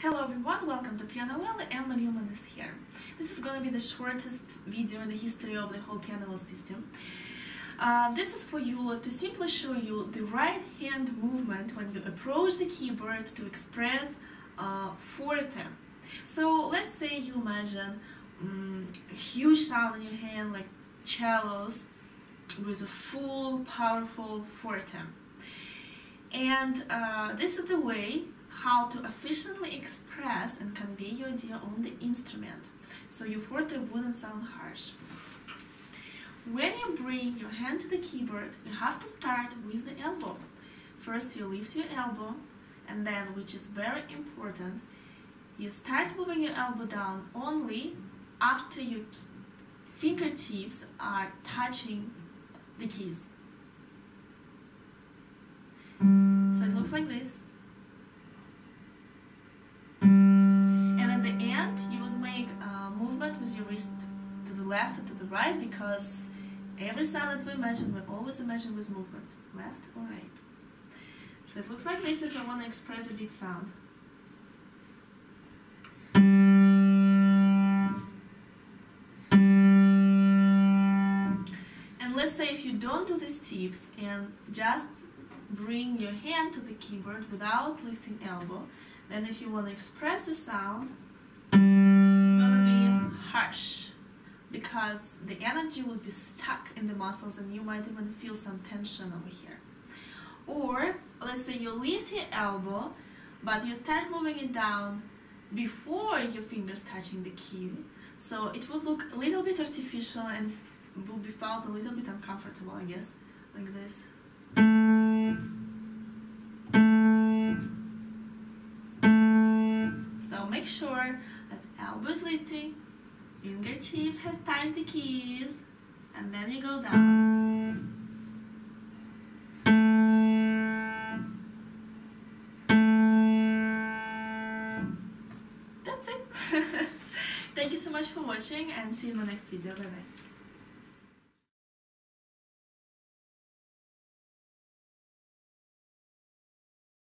Hello everyone, welcome to Piano Well, Emma Newman is here. This is going to be the shortest video in the history of the whole Piano Well system. Uh, this is for you to simply show you the right hand movement when you approach the keyboard to express uh, forte. So let's say you imagine um, a huge sound in your hand like cellos with a full powerful forte. And uh, this is the way how to efficiently express and convey your idea on the instrument so your forte wouldn't sound harsh. When you bring your hand to the keyboard, you have to start with the elbow. First you lift your elbow and then, which is very important, you start moving your elbow down only after your fingertips are touching the keys. So it looks like this. With your wrist to the left or to the right because every sound that we imagine, we always imagine with movement, left or right. So it looks like this if I want to express a big sound. And let's say if you don't do these tips and just bring your hand to the keyboard without lifting elbow, then if you want to express the sound, because the energy will be stuck in the muscles and you might even feel some tension over here. Or let's say you lift your elbow, but you start moving it down before your fingers touching the key. So it will look a little bit artificial and will be felt a little bit uncomfortable, I guess, like this. So make sure that elbow is lifting, fingertips has touched the keys, and then you go down. That's it. Thank you so much for watching and see you in the next video. Bye bye.